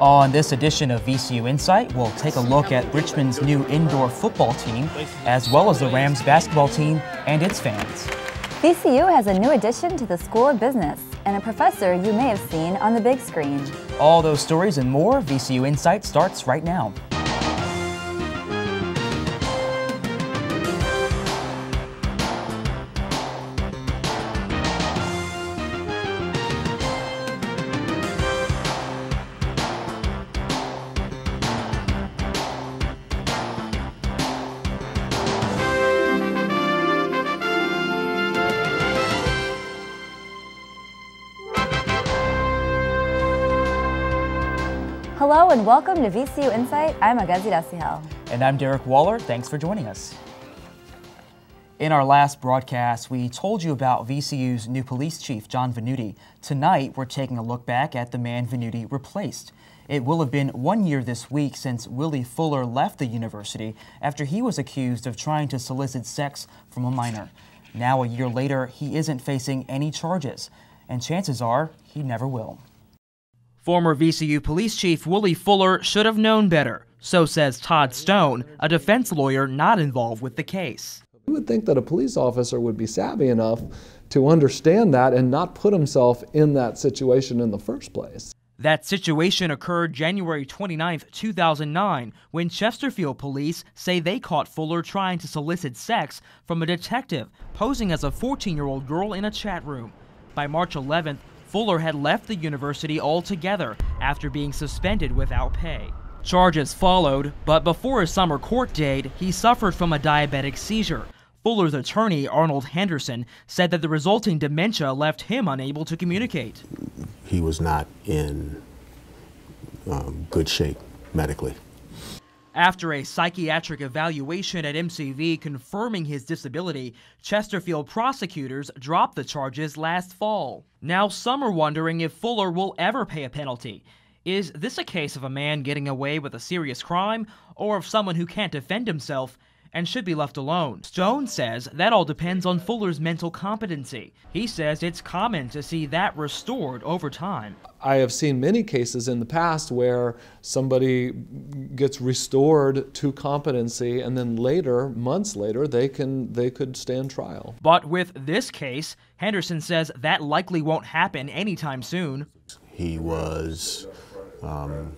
On this edition of VCU Insight, we'll take a look at Richmond's new indoor football team, as well as the Rams basketball team and its fans. VCU has a new addition to the School of Business and a professor you may have seen on the big screen. All those stories and more, VCU Insight starts right now. And welcome to VCU Insight. I'm Agazi Dasihel. And I'm Derek Waller. Thanks for joining us. In our last broadcast, we told you about VCU's new police chief, John Venuti. Tonight, we're taking a look back at the man Venuti replaced. It will have been one year this week since Willie Fuller left the university after he was accused of trying to solicit sex from a minor. Now, a year later, he isn't facing any charges, and chances are he never will. Former VCU Police Chief Willie Fuller should have known better, so says Todd Stone, a defense lawyer not involved with the case. You would think that a police officer would be savvy enough to understand that and not put himself in that situation in the first place. That situation occurred January 29, 2009, when Chesterfield police say they caught Fuller trying to solicit sex from a detective posing as a 14 year old girl in a chat room. By March 11th, Fuller had left the university altogether after being suspended without pay. Charges followed, but before his summer court date, he suffered from a diabetic seizure. Fuller's attorney, Arnold Henderson, said that the resulting dementia left him unable to communicate. He was not in um, good shape medically. After a psychiatric evaluation at MCV confirming his disability, Chesterfield prosecutors dropped the charges last fall. Now some are wondering if Fuller will ever pay a penalty. Is this a case of a man getting away with a serious crime, or of someone who can't defend himself and should be left alone. Stone says that all depends on Fuller's mental competency. He says it's common to see that restored over time. I have seen many cases in the past where somebody gets restored to competency and then later, months later, they can they could stand trial. But with this case, Henderson says that likely won't happen anytime soon. He was um,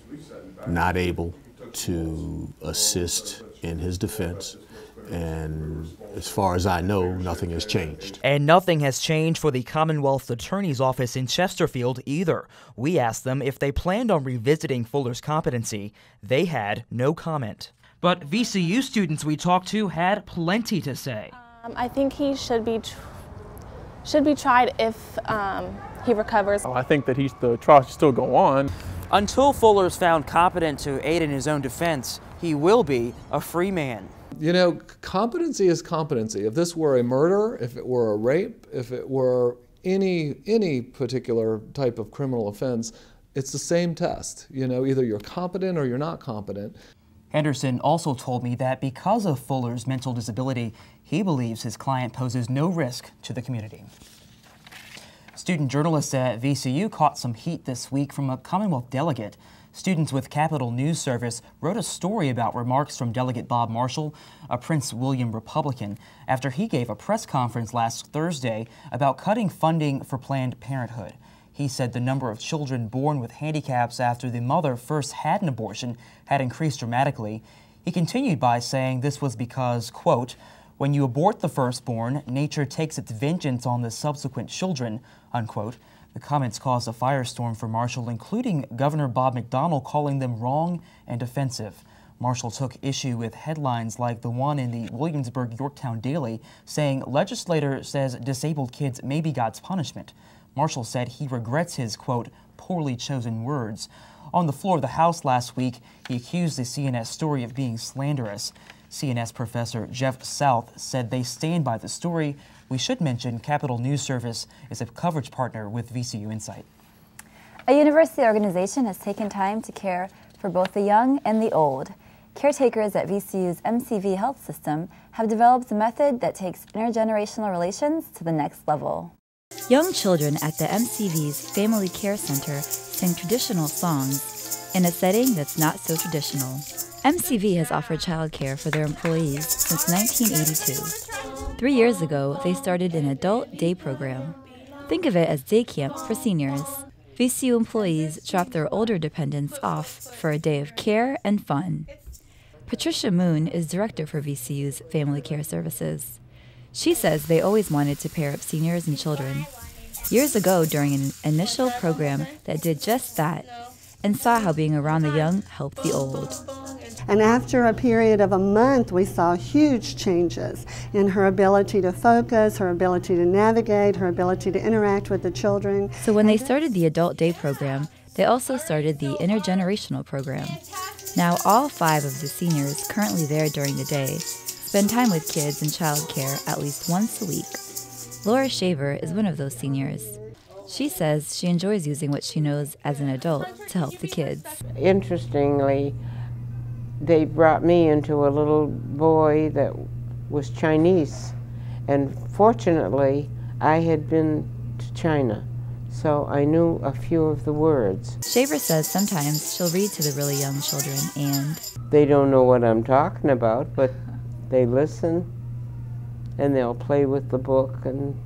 not able to assist in his defense. And as far as I know, nothing has changed. And nothing has changed for the Commonwealth Attorney's Office in Chesterfield either. We asked them if they planned on revisiting Fuller's competency. They had no comment. But VCU students we talked to had plenty to say. Um, I think he should be tr- should be tried if um, he recovers. I think that he's the trial should still go on. Until Fuller is found competent to aid in his own defense, he will be a free man. You know, competency is competency. If this were a murder, if it were a rape, if it were any any particular type of criminal offense, it's the same test. You know, either you're competent or you're not competent. Henderson also told me that because of Fuller's mental disability, he believes his client poses no risk to the community. Student journalists at VCU caught some heat this week from a Commonwealth delegate. Students with Capital News Service wrote a story about remarks from Delegate Bob Marshall, a Prince William Republican, after he gave a press conference last Thursday about cutting funding for Planned Parenthood. He said the number of children born with handicaps after the mother first had an abortion had increased dramatically. He continued by saying this was because, quote, when you abort the firstborn, nature takes its vengeance on the subsequent children, unquote. The comments caused a firestorm for Marshall, including Governor Bob McDonnell calling them wrong and offensive. Marshall took issue with headlines like the one in the Williamsburg Yorktown Daily saying legislator says disabled kids may be God's punishment. Marshall said he regrets his, quote, poorly chosen words. On the floor of the House last week, he accused the CNS story of being slanderous. CNS professor Jeff South said they stand by the story. We should mention Capital News Service is a coverage partner with VCU Insight. A university organization has taken time to care for both the young and the old. Caretakers at VCU's MCV Health System have developed a method that takes intergenerational relations to the next level. Young children at the MCV's Family Care Center sing traditional songs in a setting that's not so traditional. MCV has offered childcare for their employees since 1982. Three years ago, they started an adult day program. Think of it as day camp for seniors. VCU employees drop their older dependents off for a day of care and fun. Patricia Moon is director for VCU's Family Care Services. She says they always wanted to pair up seniors and children. Years ago, during an initial program that did just that, and saw how being around the young helped the old. And after a period of a month, we saw huge changes in her ability to focus, her ability to navigate, her ability to interact with the children. So when they started the adult day program, they also started the intergenerational program. Now, all five of the seniors currently there during the day spend time with kids in childcare at least once a week. Laura Shaver is one of those seniors. She says she enjoys using what she knows as an adult to help the kids. Interestingly, they brought me into a little boy that was Chinese. And fortunately, I had been to China, so I knew a few of the words. Shaver says sometimes she'll read to the really young children and they don't know what I'm talking about, but they listen and they'll play with the book and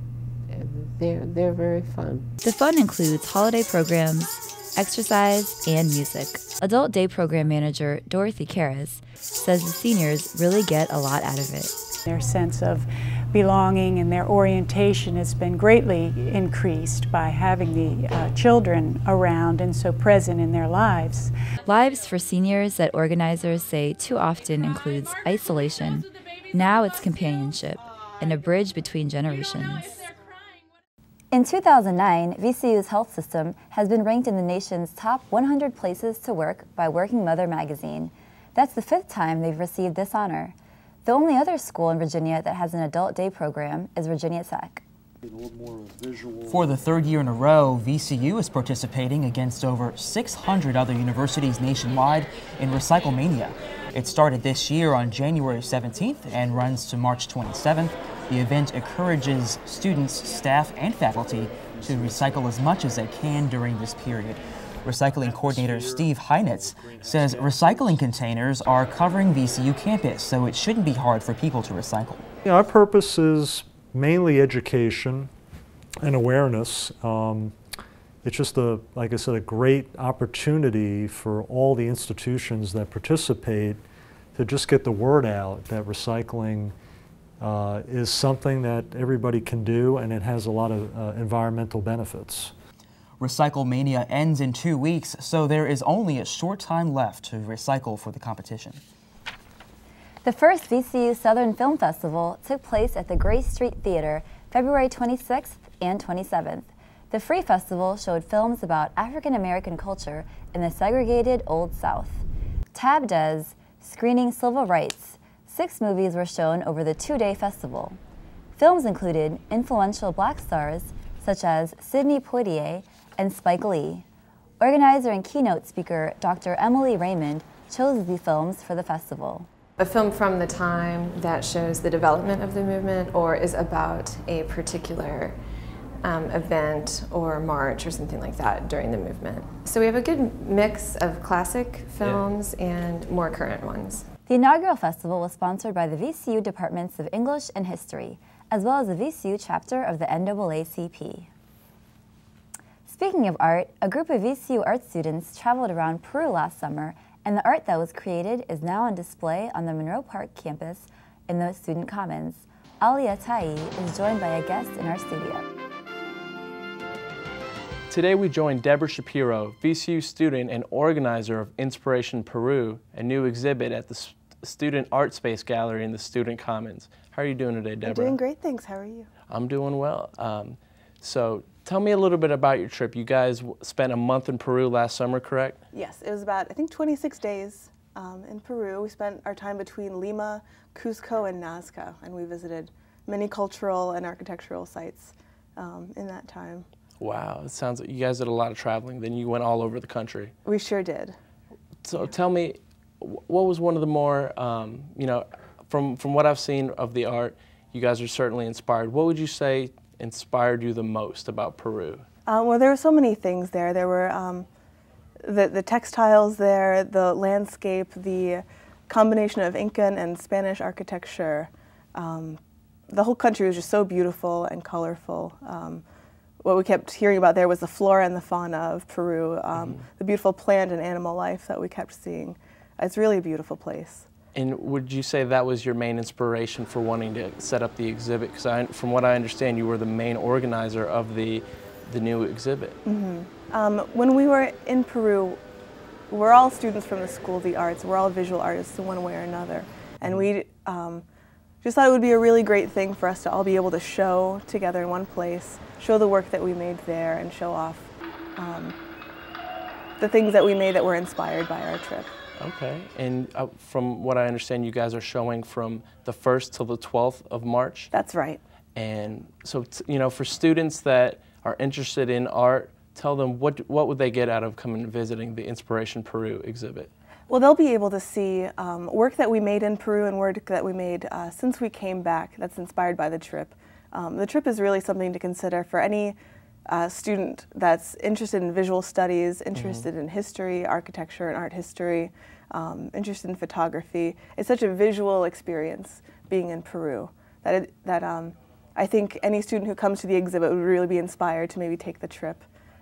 they're, they're very fun. The fun includes holiday programs, exercise, and music. Adult Day Program Manager Dorothy Karras says the seniors really get a lot out of it. Their sense of belonging and their orientation has been greatly increased by having the uh, children around and so present in their lives. Lives for seniors that organizers say too often includes isolation. Now it's companionship and a bridge between generations. In 2009, VCU's health system has been ranked in the nation's top 100 places to work by Working Mother magazine. That's the fifth time they've received this honor. The only other school in Virginia that has an adult day program is Virginia Tech. For the third year in a row, VCU is participating against over 600 other universities nationwide in Recyclemania. It started this year on January 17th and runs to March 27th. The event encourages students, staff, and faculty to recycle as much as they can during this period. Recycling coordinator Steve Heinitz says recycling containers are covering VCU campus, so it shouldn't be hard for people to recycle. Yeah, our purpose is mainly education and awareness. Um, it's just a, like I said, a great opportunity for all the institutions that participate to just get the word out that recycling uh, is something that everybody can do and it has a lot of uh, environmental benefits. Recycle Mania ends in two weeks, so there is only a short time left to recycle for the competition. The first VCU Southern Film Festival took place at the Grace Street Theater February 26th and 27th. The free festival showed films about African American culture in the segregated Old South. Tab Des, screening civil rights, Six movies were shown over the two-day festival. Films included influential black stars such as Sidney Poitier and Spike Lee. Organizer and keynote speaker Dr. Emily Raymond chose the films for the festival. A film from the time that shows the development of the movement or is about a particular um, event or march or something like that during the movement. So we have a good mix of classic films yeah. and more current ones. The inaugural festival was sponsored by the VCU Departments of English and History, as well as the VCU chapter of the NAACP. Speaking of art, a group of VCU art students traveled around Peru last summer, and the art that was created is now on display on the Monroe Park campus in the Student Commons. Ali Atai is joined by a guest in our studio. Today we join Deborah Shapiro, VCU student and organizer of Inspiration Peru, a new exhibit at the Student Art Space Gallery in the Student Commons. How are you doing today, Deborah? I'm doing great, thanks. How are you? I'm doing well. Um, so tell me a little bit about your trip. You guys spent a month in Peru last summer, correct? Yes, it was about, I think, 26 days um, in Peru. We spent our time between Lima, Cusco, and Nazca, and we visited many cultural and architectural sites um, in that time. Wow, it sounds like you guys did a lot of traveling. Then you went all over the country. We sure did. So tell me, what was one of the more, um, you know, from from what I've seen of the art, you guys are certainly inspired. What would you say inspired you the most about Peru? Uh, well, there were so many things there. There were um, the, the textiles there, the landscape, the combination of Incan and Spanish architecture. Um, the whole country was just so beautiful and colorful. Um, what we kept hearing about there was the flora and the fauna of Peru, um, mm the beautiful plant and animal life that we kept seeing. It's really a beautiful place. And would you say that was your main inspiration for wanting to set up the exhibit? Because from what I understand, you were the main organizer of the, the new exhibit. Mm -hmm. um, when we were in Peru, we're all students from the School of the Arts. We're all visual artists in one way or another. And we um, just thought it would be a really great thing for us to all be able to show together in one place, show the work that we made there, and show off um, the things that we made that were inspired by our trip. Okay, and uh, from what I understand, you guys are showing from the 1st till the 12th of March? That's right. And so, you know, for students that are interested in art, tell them what, what would they get out of coming and visiting the Inspiration Peru exhibit? Well, they'll be able to see um, work that we made in Peru and work that we made uh, since we came back that's inspired by the trip. Um, the trip is really something to consider for any uh, student that's interested in visual studies, interested mm -hmm. in history, architecture and art history, um, interested in photography. It's such a visual experience being in Peru that, it, that um, I think any student who comes to the exhibit would really be inspired to maybe take the trip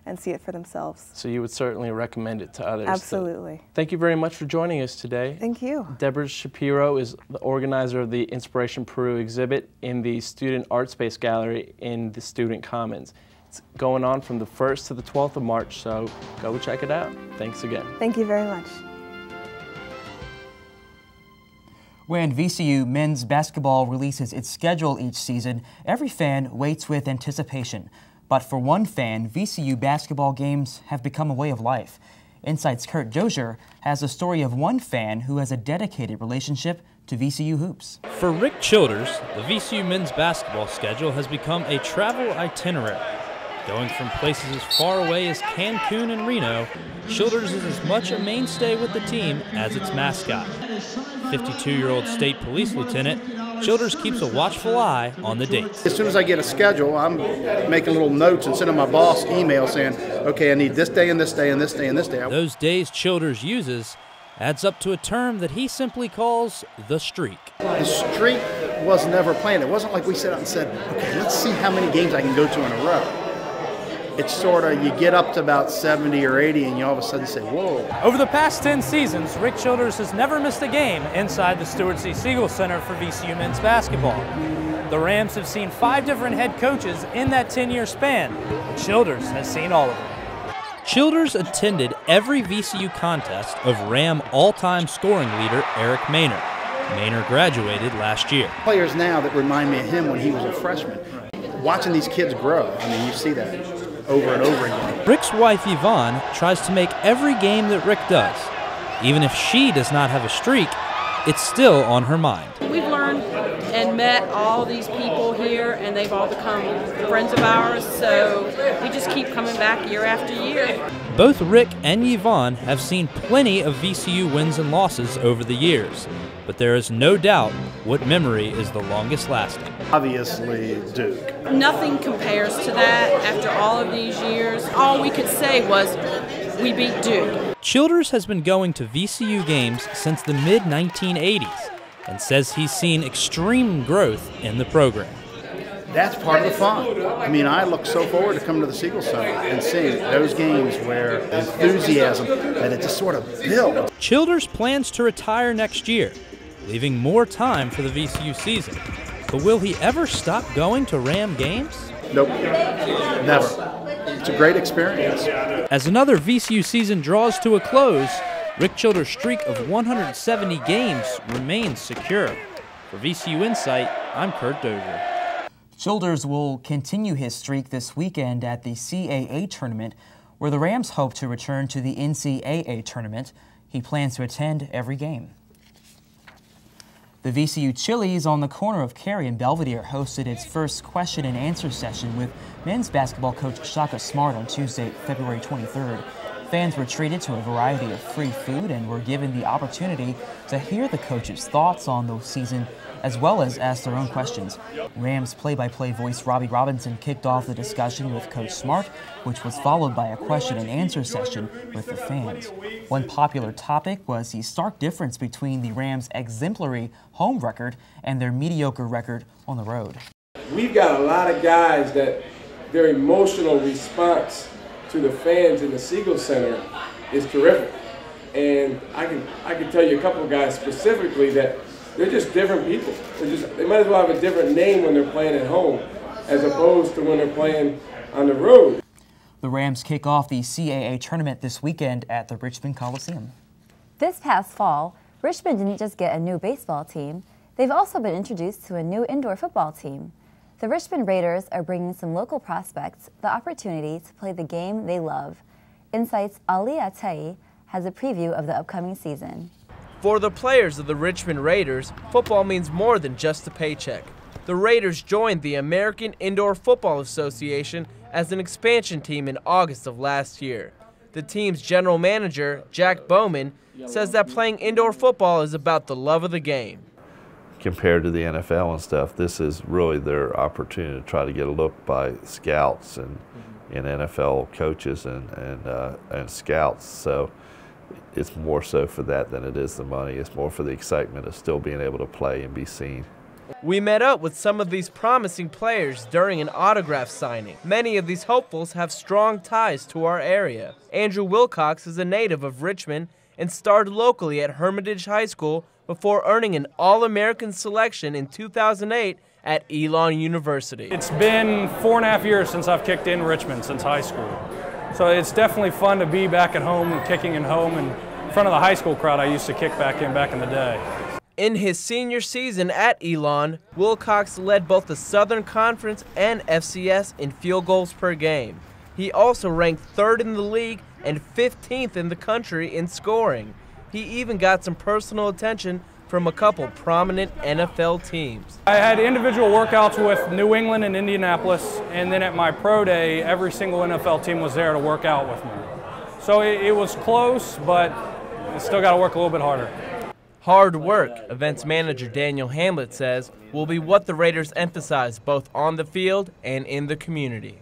and see it for themselves. So you would certainly recommend it to others. Absolutely. thank you very much for joining us today. Thank you. Deborah Shapiro is the organizer of the Inspiration Peru exhibit in the Student Art Space Gallery in the Student Commons. It's going on from the 1st to the 12th of March, so go check it out. Thanks again. Thank you very much. When VCU men's basketball releases its schedule each season, every fan waits with anticipation. But for one fan, VCU basketball games have become a way of life. Insight's Kurt Dozier has a story of one fan who has a dedicated relationship to VCU hoops. For Rick Childers, the VCU men's basketball schedule has become a travel itinerary. Going from places as far away as Cancun and Reno, Childers is as much a mainstay with the team as its mascot. 52 year old state police lieutenant Childers keeps a watchful eye on the dates. As soon as I get a schedule, I'm making little notes and sending my boss email saying, okay, I need this day and this day and this day and this day. Those days Childers uses adds up to a term that he simply calls the streak. The streak was never planned. It wasn't like we sat out and said, okay, let's see how many games I can go to in a row it's sort of you get up to about 70 or 80 and you all of a sudden say, whoa. Over the past 10 seasons, Rick Childers has never missed a game inside the Stuart C. Siegel Center for VCU men's basketball. The Rams have seen five different head coaches in that 10-year span. Childers has seen all of them. Childers attended every VCU contest of Ram all-time scoring leader Eric Maynor. Maynor graduated last year. Players now that remind me of him when he was a freshman. Watching these kids grow, I mean, you see that over and over again. Rick's wife Yvonne tries to make every game that Rick does. Even if she does not have a streak, it's still on her mind. We've learned and met all these people here, and they've all become friends of ours, so we just keep coming back year after year. Both Rick and Yvonne have seen plenty of VCU wins and losses over the years, but there is no doubt what memory is the longest lasting. Obviously, Duke. Nothing compares to that after all of these years. All we could say was, we beat Duke. Childers has been going to VCU games since the mid 1980s and says he's seen extreme growth in the program. That's part of the fun. I mean, I look so forward to coming to the Siegel Center and seeing those games where enthusiasm that it just sort of builds. Childers plans to retire next year, leaving more time for the VCU season. But will he ever stop going to Ram games? Nope, never. It's a great experience. As another VCU season draws to a close, Rick Childers' streak of 170 games remains secure. For VCU Insight, I'm Kurt Dozier. Childers will continue his streak this weekend at the CAA tournament, where the Rams hope to return to the NCAA tournament. He plans to attend every game. The VCU Chili's on the corner of Cary and Belvedere hosted its first question and answer session with men's basketball coach Shaka Smart on Tuesday, February 23rd. Fans were treated to a variety of free food and were given the opportunity to hear the coaches' thoughts on the season as well as ask their own questions. Rams play-by-play voice Robbie Robinson kicked off the discussion with Coach Smart, which was followed by a question and answer session with the fans. One popular topic was the stark difference between the Rams' exemplary home record and their mediocre record on the road. We've got a lot of guys that their emotional response to the fans in the Siegel Center is terrific. And I can I can tell you a couple of guys specifically that they're just different people. They're just they might as well have a different name when they're playing at home as opposed to when they're playing on the road. The Rams kick off the CAA tournament this weekend at the Richmond Coliseum. This past fall, Richmond didn't just get a new baseball team, they've also been introduced to a new indoor football team. The Richmond Raiders are bringing some local prospects the opportunity to play the game they love. Insight's Ali Atai has a preview of the upcoming season. For the players of the Richmond Raiders, football means more than just a paycheck. The Raiders joined the American Indoor Football Association as an expansion team in August of last year. The team's general manager, Jack Bowman, says that playing indoor football is about the love of the game. Compared to the NFL and stuff, this is really their opportunity to try to get a look by scouts and, and NFL coaches and, and, uh, and scouts. So it's more so for that than it is the money. It's more for the excitement of still being able to play and be seen. We met up with some of these promising players during an autograph signing. Many of these hopefuls have strong ties to our area. Andrew Wilcox is a native of Richmond and starred locally at Hermitage High School before earning an All-American selection in 2008 at Elon University. It's been four and a half years since I've kicked in Richmond since high school. So it's definitely fun to be back at home and kicking in home and in front of the high school crowd I used to kick back in back in the day. In his senior season at Elon, Wilcox led both the Southern Conference and FCS in field goals per game. He also ranked third in the league and 15th in the country in scoring. He even got some personal attention from a couple prominent NFL teams. I had individual workouts with New England and Indianapolis, and then at my pro day, every single NFL team was there to work out with me. So it, it was close, but you still got to work a little bit harder. Hard work, events manager Daniel Hamlet says, will be what the Raiders emphasize both on the field and in the community.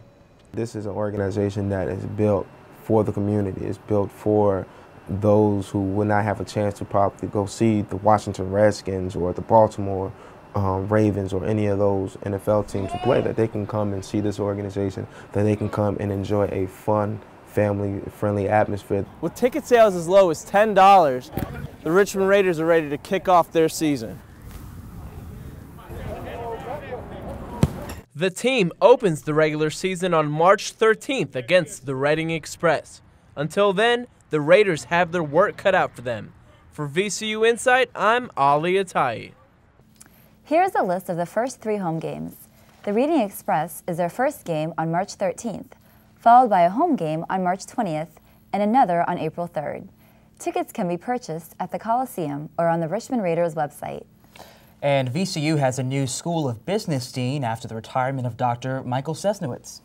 This is an organization that is built for the community. It's built for those who would not have a chance to probably go see the Washington Redskins or the Baltimore um, Ravens or any of those NFL teams to play, that they can come and see this organization, that they can come and enjoy a fun, family-friendly atmosphere. With ticket sales as low as $10, the Richmond Raiders are ready to kick off their season. The team opens the regular season on March 13th against the Reading Express. Until then, the Raiders have their work cut out for them. For VCU Insight, I'm Ali Atai. Here's a list of the first three home games. The Reading Express is their first game on March 13th, followed by a home game on March 20th and another on April 3rd. Tickets can be purchased at the Coliseum or on the Richmond Raiders website. And VCU has a new School of Business dean after the retirement of Dr. Michael Sesnowitz.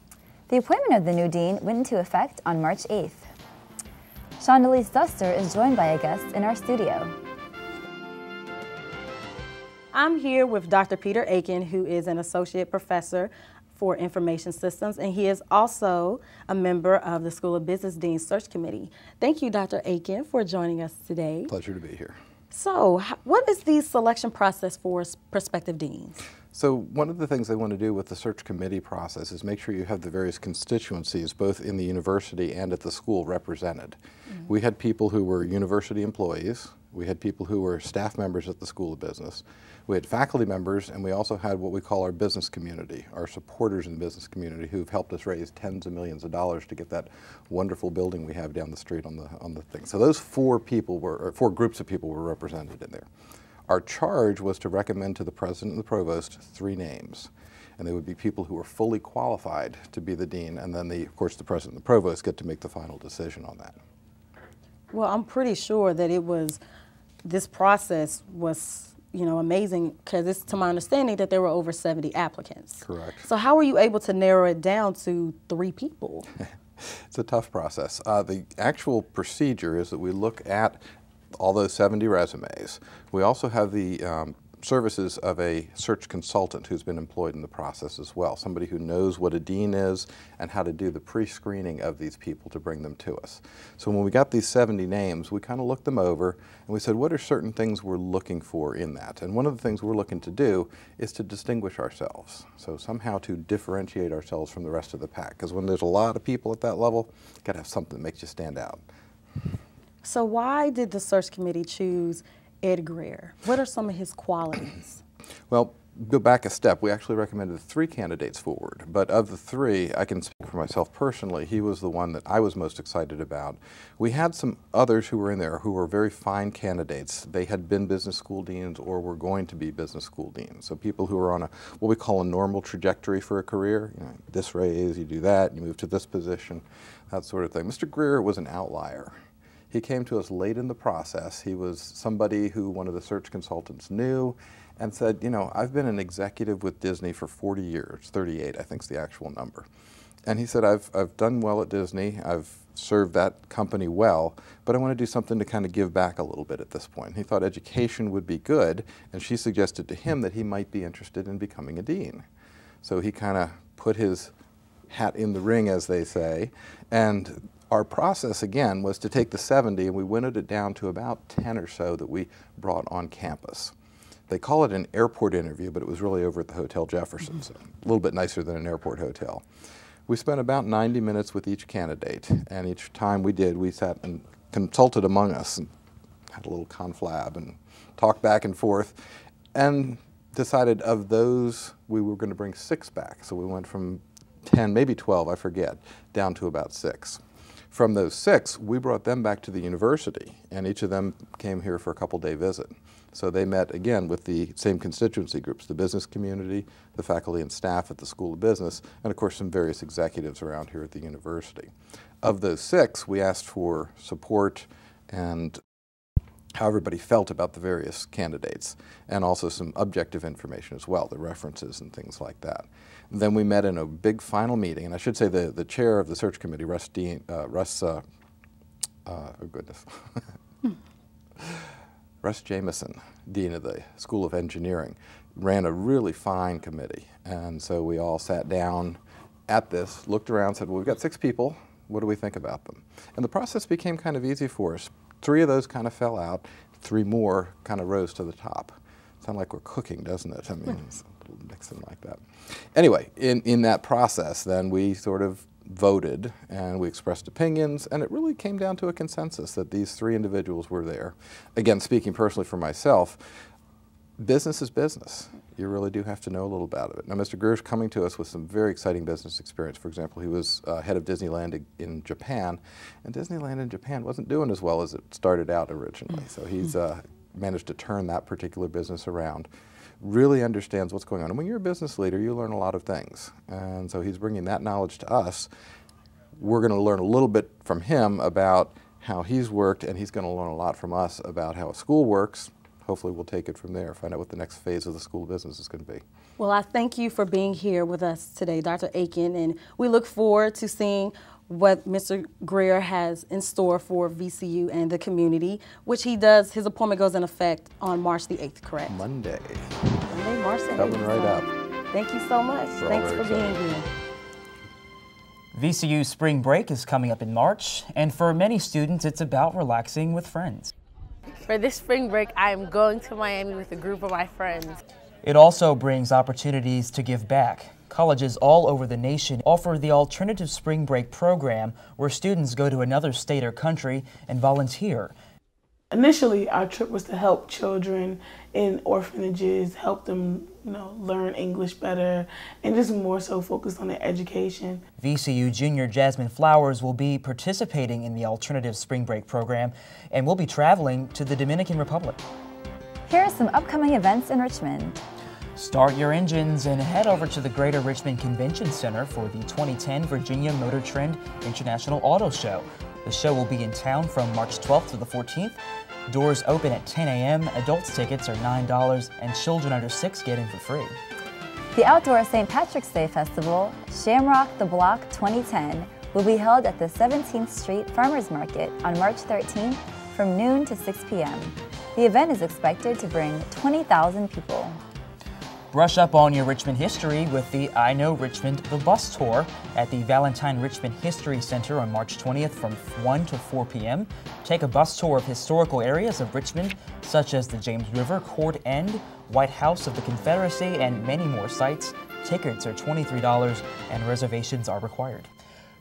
The appointment of the new dean went into effect on March 8th. Shondelise Duster is joined by a guest in our studio. I'm here with Dr. Peter Aiken, who is an associate professor for information systems, and he is also a member of the School of Business Dean Search Committee. Thank you, Dr. Aiken, for joining us today. Pleasure to be here. So, what is the selection process for prospective deans? So one of the things they want to do with the search committee process is make sure you have the various constituencies, both in the university and at the school, represented. Mm -hmm. We had people who were university employees, we had people who were staff members at the School of Business, we had faculty members, and we also had what we call our business community, our supporters in the business community who've helped us raise tens of millions of dollars to get that wonderful building we have down the street on the, on the thing. So those four people were, four groups of people were represented in there. Our charge was to recommend to the president and the provost three names. And they would be people who were fully qualified to be the dean, and then the, of course the president and the provost get to make the final decision on that. Well, I'm pretty sure that it was, this process was, you know, amazing because it's to my understanding that there were over 70 applicants. Correct. So how were you able to narrow it down to three people? it's a tough process. Uh, the actual procedure is that we look at all those 70 resumes. We also have the um, services of a search consultant who's been employed in the process as well, somebody who knows what a dean is and how to do the pre-screening of these people to bring them to us. So when we got these 70 names, we kind of looked them over and we said, what are certain things we're looking for in that? And one of the things we're looking to do is to distinguish ourselves. So somehow to differentiate ourselves from the rest of the pack. Because when there's a lot of people at that level, you got to have something that makes you stand out. So why did the search committee choose Ed Grier? What are some of his qualities? Well, go back a step. We actually recommended three candidates forward, but of the three, I can speak for myself personally, he was the one that I was most excited about. We had some others who were in there who were very fine candidates. They had been business school deans or were going to be business school deans. So people who were on a what we call a normal trajectory for a career. You know, this raise, you do that, you move to this position, that sort of thing. Mr. Grier was an outlier. He came to us late in the process. He was somebody who one of the search consultants knew and said, you know, I've been an executive with Disney for 40 years, 38 I think is the actual number. And he said, I've, I've done well at Disney, I've served that company well, but I want to do something to kind of give back a little bit at this point. He thought education would be good, and she suggested to him that he might be interested in becoming a dean. So he kind of put his hat in the ring, as they say, and our process again was to take the 70 and we winnowed it down to about 10 or so that we brought on campus. They call it an airport interview, but it was really over at the Hotel Jefferson, so mm-hmm. a little bit nicer than an airport hotel. We spent about 90 minutes with each candidate, and each time we did, we sat and consulted among us and had a little conflab and talked back and forth, and decided of those we were going to bring six back. So we went from 10, maybe 12, I forget, down to about six. From those six, we brought them back to the university, and each of them came here for a couple day visit. So they met again with the same constituency groups, the business community, the faculty and staff at the School of Business, and of course some various executives around here at the university. Of those six, we asked for support and how everybody felt about the various candidates, and also some objective information as well, the references and things like that. Then we met in a big final meeting, and I should say the, the chair of the search committee, Russ, Dean, uh, Russ uh, uh, oh goodness, Russ Jamison, dean of the School of Engineering, ran a really fine committee. And so we all sat down at this, looked around, said, well, we've got six people. What do we think about them? And the process became kind of easy for us. Three of those kind of fell out. Three more kind of rose to the top. Sound like we're cooking, doesn't it? I mean, Nixon like that. Anyway, in, in that process, then we sort of voted and we expressed opinions, and it really came down to a consensus that these three individuals were there. Again, speaking personally for myself, business is business. You really do have to know a little about it. Now, Mr. Grier's coming to us with some very exciting business experience. For example, he was uh, head of Disneyland in Japan, and Disneyland in Japan wasn't doing as well as it started out originally. So he's uh, managed to turn that particular business around really understands what's going on. And when you're a business leader, you learn a lot of things. And so he's bringing that knowledge to us. We're going to learn a little bit from him about how he's worked, and he's going to learn a lot from us about how a school works. Hopefully, we'll take it from there, find out what the next phase of the school business is going to be. Well, I thank you for being here with us today, Dr. Aiken, and we look forward to seeing what Mr. Grier has in store for VCU and the community, which he does, his appointment goes in effect on March the 8th, correct? Monday. Monday, March the 8th. Coming right up. Thank you so much. We're Thanks for very being here. VCU spring break is coming up in March, and for many students, it's about relaxing with friends. For this spring break, I am going to Miami with a group of my friends. It also brings opportunities to give back. Colleges all over the nation offer the Alternative Spring Break program, where students go to another state or country and volunteer. Initially, our trip was to help children in orphanages, help them, you know, learn English better, and just more so focused on their education. VCU junior Jasmine Flowers will be participating in the Alternative Spring Break program and will be traveling to the Dominican Republic. Here are some upcoming events in Richmond. Start your engines and head over to the Greater Richmond Convention Center for the 2010 Virginia Motor Trend International Auto Show. The show will be in town from March 12th to the 14th. Doors open at 10 a.m. Adults tickets are $9 and children under 6 get in for free. The outdoor St. Patrick's Day Festival, Shamrock the Block 2010, will be held at the 17th Street Farmers Market on March 13th from noon to 6 p.m. The event is expected to bring 20,000 people. Brush up on your Richmond history with the I Know Richmond The Bus Tour at the Valentine Richmond History Center on March 20th from 1 to 4 p.m. Take a bus tour of historical areas of Richmond, such as the James River, Court End, White House of the Confederacy, and many more sites. Tickets are $23 and reservations are required.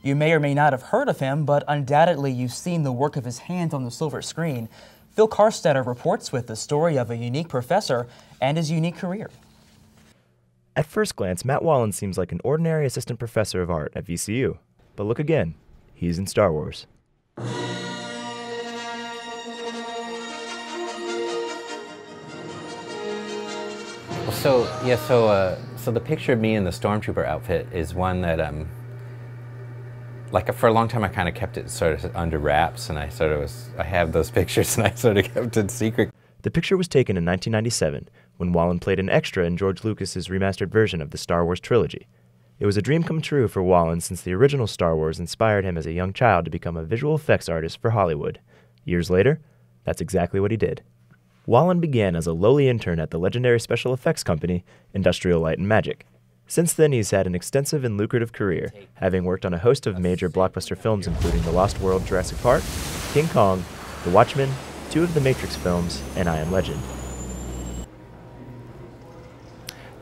You may or may not have heard of him, but undoubtedly you've seen the work of his hands on the silver screen. Phil Karstetter reports with the story of a unique professor and his unique career. At first glance, Matt Wallin seems like an ordinary assistant professor of art at VCU. But look again, he's in Star Wars. So yeah, so uh, so the picture of me in the stormtrooper outfit is one that um, like for a long time I kind of kept it sort of under wraps, and I sort of was I have those pictures, and I sort of kept it secret. The picture was taken in 1997 when Wallin played an extra in George Lucas's remastered version of the Star Wars trilogy. It was a dream come true for Wallin since the original Star Wars inspired him as a young child to become a visual effects artist for Hollywood. Years later, that's exactly what he did. Wallin began as a lowly intern at the legendary special effects company, Industrial Light and Magic. Since then, he's had an extensive and lucrative career, having worked on a host of major blockbuster films including The Lost World Jurassic Park, King Kong, The Watchmen, two of the Matrix films, and I Am Legend.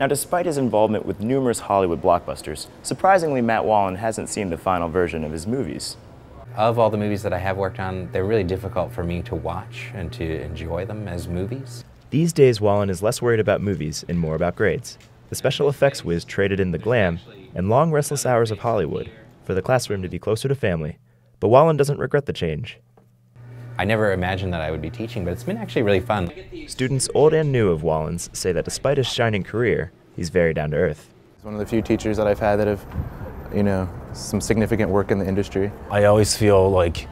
Now, despite his involvement with numerous Hollywood blockbusters, surprisingly, Matt Wallin hasn't seen the final version of his movies. Of all the movies that I have worked on, they're really difficult for me to watch and to enjoy them as movies. These days, Wallin is less worried about movies and more about grades. The special effects whiz traded in the glam and long, restless hours of Hollywood for the classroom to be closer to family. But Wallin doesn't regret the change. I never imagined that I would be teaching, but it's been actually really fun. Students old and new of Wallin's say that despite his shining career, he's very down to earth. He's one of the few teachers that I've had that have, you know, some significant work in the industry. I always feel like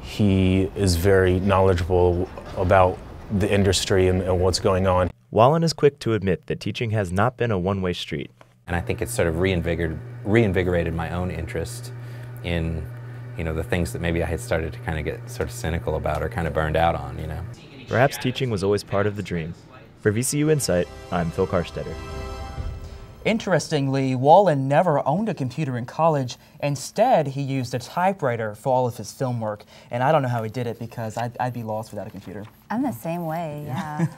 he is very knowledgeable about the industry and, and what's going on. Wallin is quick to admit that teaching has not been a one-way street. And I think it's sort of reinvigorated, reinvigorated my own interest in you know, the things that maybe I had started to kind of get sort of cynical about or kind of burned out on, you know. Perhaps teaching was always part of the dream. For VCU Insight, I'm Phil Karstetter. Interestingly, Wallin never owned a computer in college. Instead, he used a typewriter for all of his film work. And I don't know how he did it because I'd, I'd be lost without a computer. I'm the same way, yeah.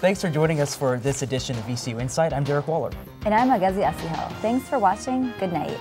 Thanks for joining us for this edition of VCU Insight. I'm Derek Waller. And I'm Magazi Asihel. Thanks for watching. Good night.